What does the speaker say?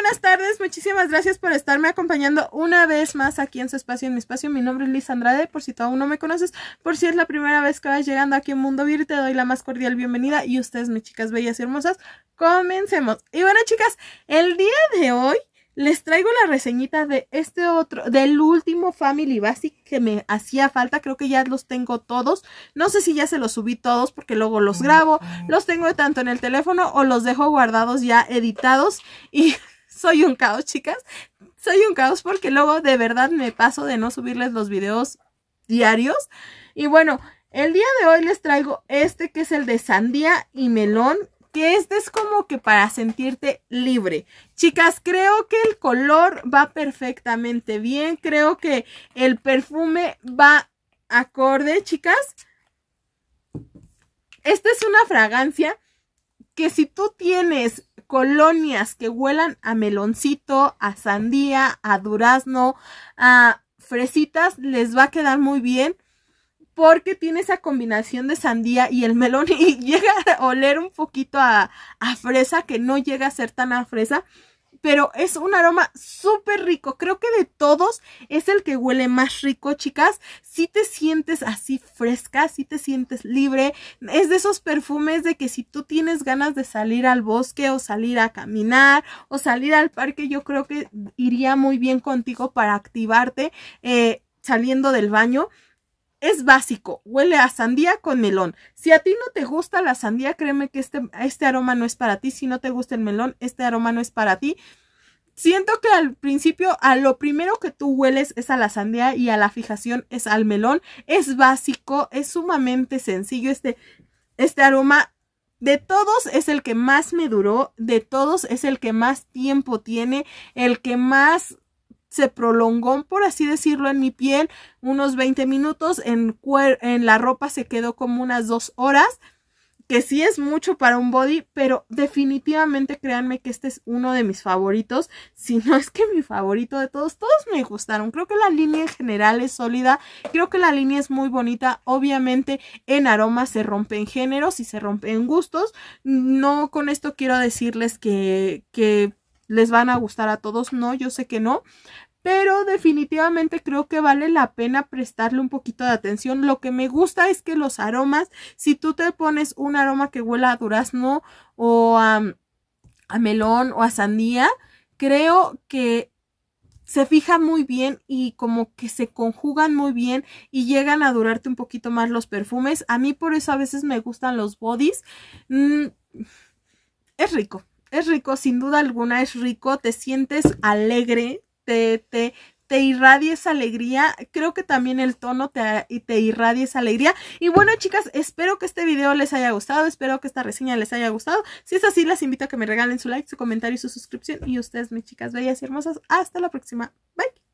buenas tardes, muchísimas gracias por estarme acompañando una vez más aquí en su espacio, en mi espacio. Mi nombre es Liz Andrade, por si tú aún no me conoces, por si es la primera vez que vas llegando aquí en Mundo Vir, te doy la más cordial bienvenida y ustedes, mis chicas bellas y hermosas, comencemos. Y bueno, chicas, el día de hoy les traigo la reseñita de este otro, del último Family Basic que me hacía falta. Creo que ya los tengo todos. No sé si ya se los subí todos porque luego los grabo. Los tengo tanto en el teléfono o los dejo guardados ya editados. Y soy un caos, chicas. Soy un caos porque luego de verdad me paso de no subirles los videos diarios. Y bueno, el día de hoy les traigo este que es el de sandía y melón que este es como que para sentirte libre. Chicas, creo que el color va perfectamente bien. Creo que el perfume va acorde, chicas. Esta es una fragancia que si tú tienes colonias que huelan a meloncito, a sandía, a durazno, a fresitas, les va a quedar muy bien porque tiene esa combinación de sandía y el melón y llega a oler un poquito a, fresa que no llega a ser tan a fresa pero es un aroma súper rico. Creo que de todos es el que huele más rico, chicas. Si te sientes así fresca, si te sientes libre. Es de esos perfumes de que si tú tienes ganas de salir al bosque o salir a caminar o salir al parque, yo creo que iría muy bien contigo para activarte eh, saliendo del baño. Es básico, huele a sandía con melón. Si a ti no te gusta la sandía, créeme que este, este aroma no es para ti. Si no te gusta el melón, este aroma no es para ti. Siento que al principio, a lo primero que tú hueles es a la sandía y a la fijación es al melón. Es básico, es sumamente sencillo este, este aroma. De todos es el que más me duró, de todos es el que más tiempo tiene, el que más se prolongó, por así decirlo, en mi piel unos 20 minutos, en, en la ropa se quedó como unas dos horas, que sí es mucho para un body, pero definitivamente créanme que este es uno de mis favoritos, si no es que mi favorito de todos, todos me gustaron, creo que la línea en general es sólida, creo que la línea es muy bonita, obviamente en aroma se rompe en géneros y se rompe en gustos, no con esto quiero decirles que, que les van a gustar a todos, no, yo sé que no, pero definitivamente creo que vale la pena prestarle un poquito de atención. Lo que me gusta es que los aromas, si tú te pones un aroma que huela a durazno o a, melón o a sandía, creo que se fija muy bien y como que se conjugan muy bien y llegan a durarte un poquito más los perfumes. A mí por eso a veces me gustan los bodies. Mm, es rico, es rico, sin duda alguna es rico, te sientes alegre, te, te, te irradia esa alegría. Creo que también el tono te, te irradia esa alegría. Y bueno, chicas, espero que este video les haya gustado. Espero que esta reseña les haya gustado. Si es así, les invito a que me regalen su like, su comentario y su suscripción. Y ustedes, mis chicas bellas y hermosas, hasta la próxima. Bye.